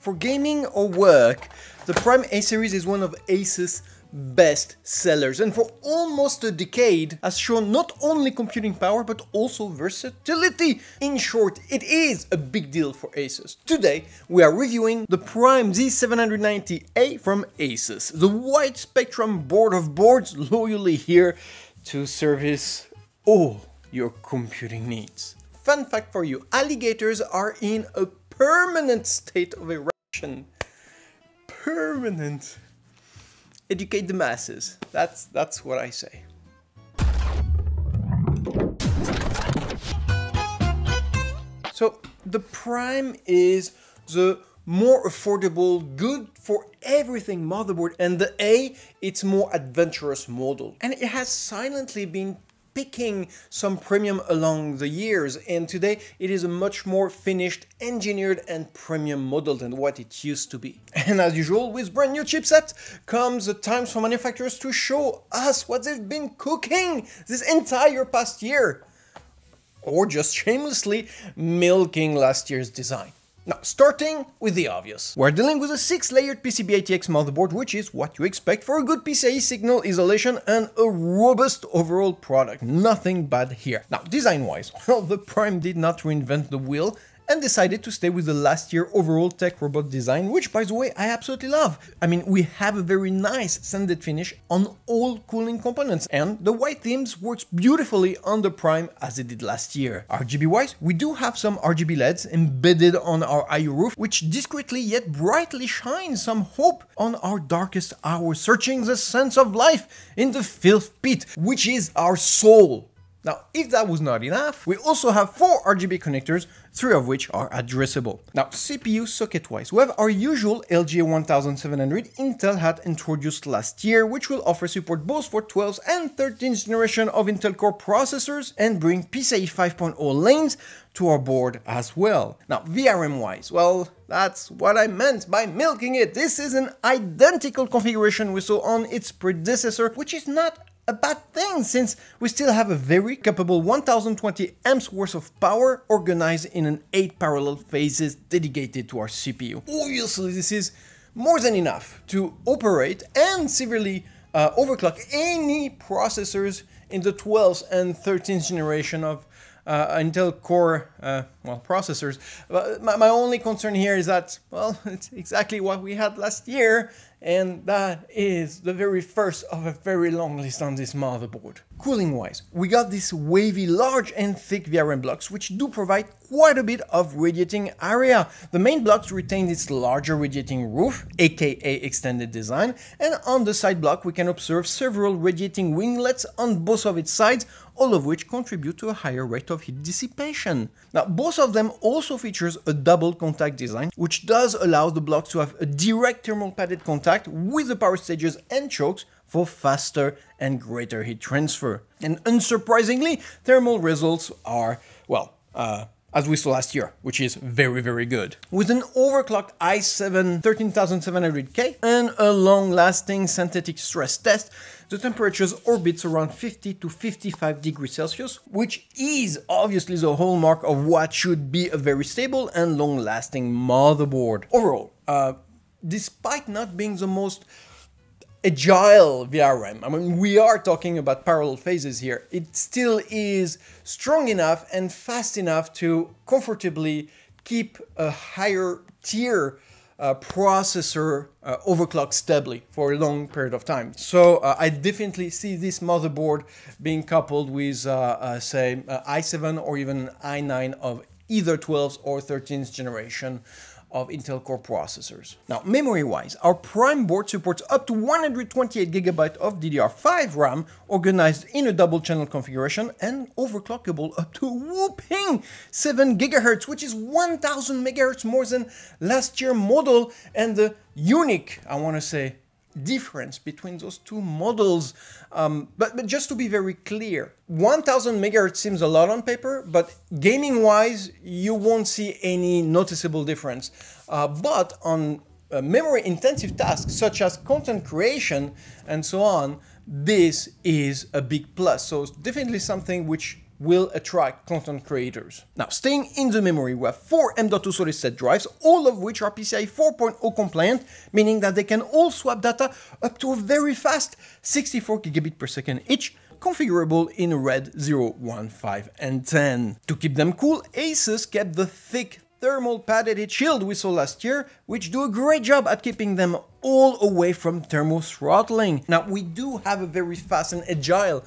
For gaming or work, the Prime A series is one of Asus best sellers and for almost a decade has shown not only computing power but also versatility. In short, it is a big deal for Asus. Today we are reviewing the Prime Z790A from Asus, the wide spectrum board of boards loyally here to service all your computing needs. Fun fact for you, alligators are in a permanent state of erection. Permanent. Educate the masses. That's that's what I say. So the Prime is the more affordable, good for everything motherboard and the A, it's more adventurous model. And it has silently been picking some premium along the years and today it is a much more finished, engineered and premium model than what it used to be. And as usual with brand new chipset comes the times for manufacturers to show us what they've been cooking this entire past year or just shamelessly milking last year's design. Now, starting with the obvious. We're dealing with a 6-layered PCB ATX motherboard, which is what you expect for a good PCIe signal isolation and a robust overall product. Nothing bad here. Now, design-wise, well, the Prime did not reinvent the wheel, and decided to stay with the last year overall tech robot design, which by the way, I absolutely love. I mean, we have a very nice sanded finish on all cooling components, and the white themes works beautifully on the Prime as it did last year. RGB wise, we do have some RGB LEDs embedded on our IO roof, which discreetly yet brightly shine some hope on our darkest hour, searching the sense of life in the filth pit, which is our soul. Now, if that was not enough, we also have four RGB connectors, three of which are addressable. Now, CPU socket-wise, we have our usual LGA 1700 Intel had introduced last year, which will offer support both for 12th and 13th generation of Intel Core processors and bring PCIe 5.0 lanes to our board as well. Now, VRM-wise, well, that's what I meant by milking it. This is an identical configuration we saw on its predecessor, which is not a bad thing since we still have a very capable 1020 amps worth of power organized in an 8 parallel phases dedicated to our CPU. Obviously this is more than enough to operate and severely uh, overclock any processors in the 12th and 13th generation of uh, Intel Core, uh, well, processors. But my, my only concern here is that, well, it's exactly what we had last year, and that is the very first of a very long list on this motherboard. Cooling wise, we got these wavy, large and thick VRM blocks which do provide quite a bit of radiating area. The main blocks retain its larger radiating roof, aka extended design, and on the side block we can observe several radiating winglets on both of its sides, all of which contribute to a higher rate of heat dissipation. Now, both of them also features a double contact design, which does allow the blocks to have a direct thermal padded contact with the power stages and chokes for faster and greater heat transfer. And unsurprisingly, thermal results are, well, uh, as we saw last year, which is very, very good. With an overclocked i7 13700K and a long-lasting synthetic stress test, the temperatures orbits around 50 to 55 degrees Celsius, which is obviously the hallmark of what should be a very stable and long-lasting motherboard. Overall, uh, despite not being the most agile VRM. I mean, we are talking about parallel phases here. It still is strong enough and fast enough to comfortably keep a higher tier uh, processor uh, overclock stably for a long period of time. So uh, I definitely see this motherboard being coupled with, uh, uh, say, uh, i7 or even i9 of either 12th or 13th generation of Intel Core processors. Now, memory-wise, our Prime board supports up to 128GB of DDR5 RAM organized in a double-channel configuration and overclockable up to whooping 7GHz, which is 1000 MHz more than last year model and the unique, I want to say, difference between those two models. Um, but, but just to be very clear, 1000 megahertz seems a lot on paper, but gaming wise, you won't see any noticeable difference. Uh, but on uh, memory intensive tasks such as content creation and so on, this is a big plus. So definitely something which will attract content creators. Now, staying in the memory, we have four M.2 solid state drives, all of which are PCIe 4.0 compliant, meaning that they can all swap data up to a very fast 64 gigabit per second each, configurable in RAID 0, 1, 5, and 10. To keep them cool, Asus kept the thick thermal padded shield we saw last year, which do a great job at keeping them all away from thermal throttling. Now, we do have a very fast and agile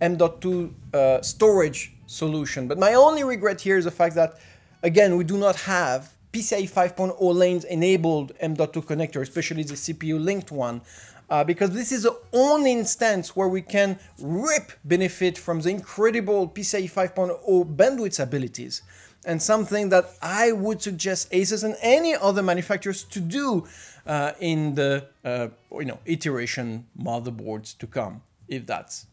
M.2 uh, storage solution, but my only regret here is the fact that, again, we do not have PCIe 5.0 lanes enabled M.2 connector, especially the CPU linked one, uh, because this is the only instance where we can rip benefit from the incredible PCIe 5.0 bandwidth abilities. And something that I would suggest Asus and any other manufacturers to do uh, in the uh, you know iteration motherboards to come, if that's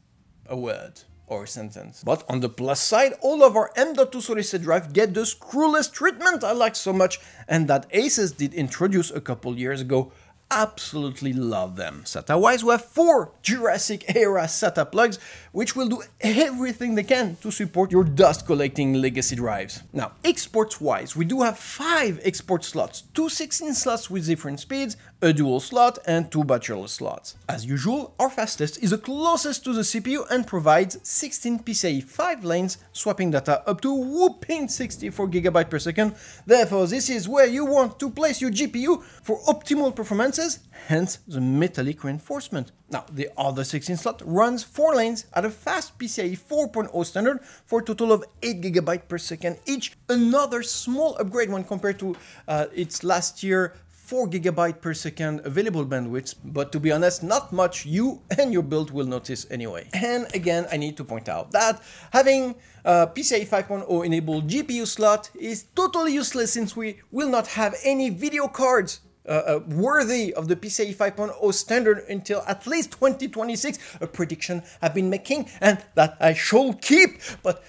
a word or a sentence. But on the plus side, all of our M.2 solid state drive get the screwless treatment I like so much and that Asus did introduce a couple years ago absolutely love them. SATA-wise, we have four Jurassic era SATA plugs, which will do everything they can to support your dust-collecting legacy drives. Now, exports-wise, we do have five export slots, two 16 slots with different speeds, a dual slot, and two bachelor slots. As usual, our fastest is the closest to the CPU and provides 16 PCIe 5 lanes, swapping data up to whooping 64 GB per second. Therefore, this is where you want to place your GPU for optimal performances, hence the metallic reinforcement. Now, the other 16 slot runs 4 lanes at a fast PCIe 4.0 standard for a total of 8 GB per second each, another small upgrade when compared to uh, its last year 4 gigabyte per second available bandwidth, but to be honest, not much you and your build will notice anyway. And again, I need to point out that having a PCIe 5.0 enabled GPU slot is totally useless since we will not have any video cards uh, uh, worthy of the PCIe 5.0 standard until at least 2026, a prediction I've been making and that I shall keep. But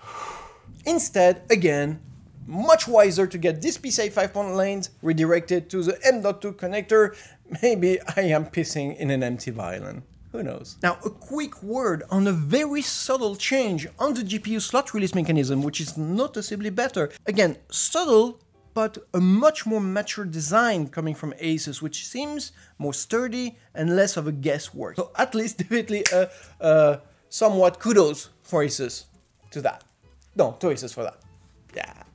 instead, again, much wiser to get this PCIe 5.0 lanes redirected to the M.2 connector. Maybe I am pissing in an empty violin. Who knows? Now, a quick word on a very subtle change on the GPU slot release mechanism, which is noticeably better. Again, subtle, but a much more mature design coming from Asus, which seems more sturdy and less of a guesswork. So at least definitely a, a somewhat kudos for Asus to that. No, to Asus for that.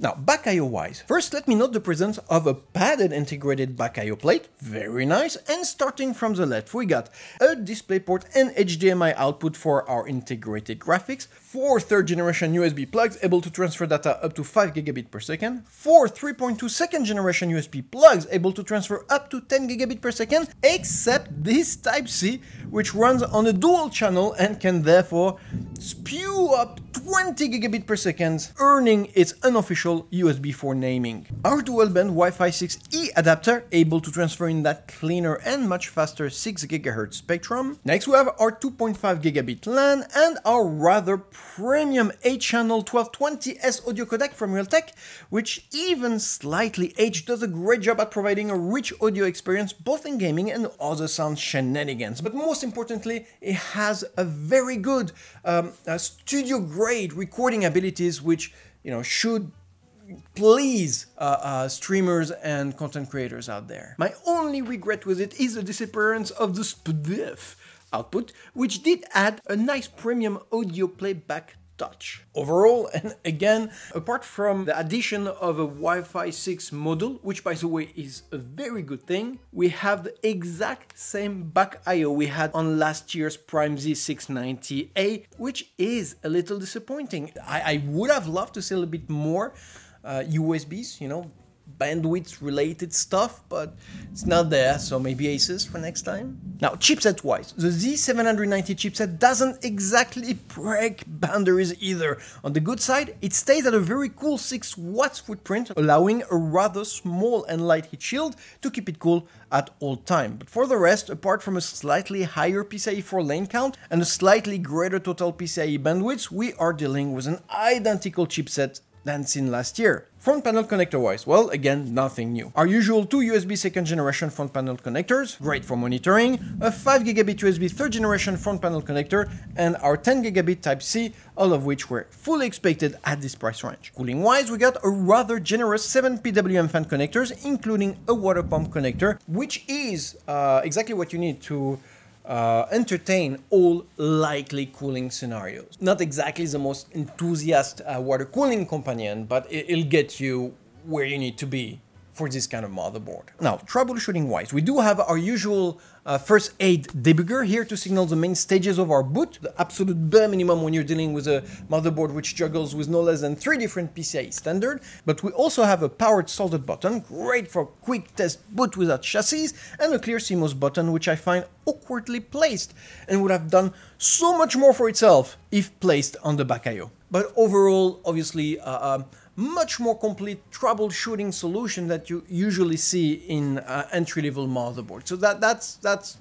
Now, back IO wise, first let me note the presence of a padded integrated back IO plate, very nice, and starting from the left we got a DisplayPort and HDMI output for our integrated graphics, four third generation USB plugs able to transfer data up to 5 gigabit per second, four 3.2 second generation USB plugs able to transfer up to 10 gigabit per second, except this Type-C, which runs on a dual channel and can therefore spew up 20 gigabit per second, earning its unofficial USB 4 naming. Our dual-band Wi-Fi 6E adapter, able to transfer in that cleaner and much faster 6 GHz spectrum. Next we have our 2.5 gigabit LAN and our rather premium 8-channel 1220S audio codec from Realtek, which even slightly aged does a great job at providing a rich audio experience both in gaming and other sound shenanigans. But most importantly, it has a very good um, studio-grade recording abilities which you know should please uh, uh, streamers and content creators out there. My only regret with it is the disappearance of the SPDIF output, which did add a nice premium audio playback touch. Overall, and again, apart from the addition of a Wi-Fi 6 module, which by the way is a very good thing, we have the exact same back I.O. we had on last year's Prime Z690A, which is a little disappointing. I, I would have loved to see a little bit more uh, USBs, you know, bandwidth related stuff, but it's not there, so maybe Asus for next time. Now, chipset wise, the Z790 chipset doesn't exactly break boundaries either. On the good side, it stays at a very cool 6 watts footprint, allowing a rather small and light heat shield to keep it cool at all time. But for the rest, apart from a slightly higher PCIe 4 lane count and a slightly greater total PCIe bandwidth, we are dealing with an identical chipset than seen last year. Front panel connector wise, well, again, nothing new. Our usual two USB second generation front panel connectors, great for monitoring, a 5 gigabit USB third generation front panel connector, and our 10 gigabit Type C, all of which were fully expected at this price range. Cooling wise, we got a rather generous 7 PWM fan connectors, including a water pump connector, which is uh, exactly what you need to uh, entertain all likely cooling scenarios. Not exactly the most enthusiast uh, water cooling companion, but it'll get you where you need to be for this kind of motherboard. Now, troubleshooting wise, we do have our usual uh, first aid debugger here to signal the main stages of our boot, the absolute bare minimum when you're dealing with a motherboard which juggles with no less than three different PCIe standard. But we also have a powered soldered button, great for quick test boot without chassis, and a clear CMOS button which I find awkwardly placed and would have done so much more for itself if placed on the back IO. But overall, obviously, uh, um, much more complete troubleshooting solution that you usually see in uh, entry-level motherboard. So that that's that's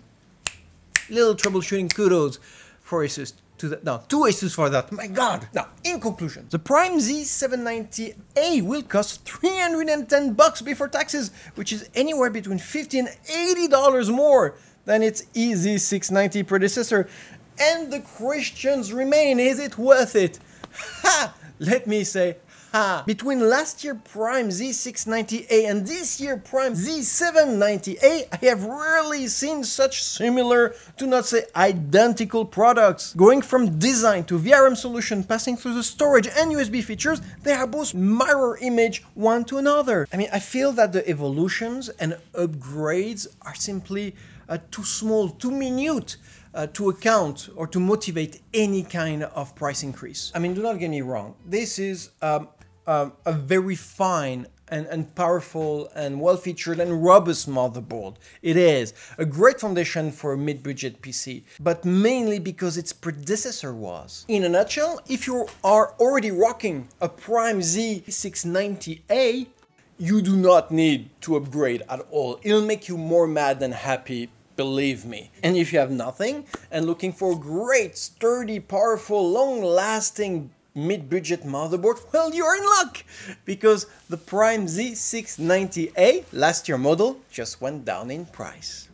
little troubleshooting kudos for Asus to that. No, two Asus for that. My God. Now, in conclusion, the Prime Z790A will cost 310 bucks before taxes, which is anywhere between 50 and 80 dollars more than its EZ690 predecessor. And the questions remain: Is it worth it? Ha! Let me say Between last year Prime Z690A and this year Prime Z790A, I have rarely seen such similar, to not say identical products. Going from design to VRM solution, passing through the storage and USB features, they are both mirror image one to another. I mean, I feel that the evolutions and upgrades are simply uh, too small, too minute uh, to account or to motivate any kind of price increase. I mean, do not get me wrong. This is um, um, a very fine and, and powerful and well-featured and robust motherboard. It is a great foundation for a mid-budget PC, but mainly because its predecessor was. In a nutshell, if you are already rocking a Prime Z690A, you do not need to upgrade at all. It'll make you more mad than happy believe me. And if you have nothing and looking for great, sturdy, powerful, long-lasting mid-budget motherboard, well, you're in luck because the Prime Z690A last year model just went down in price.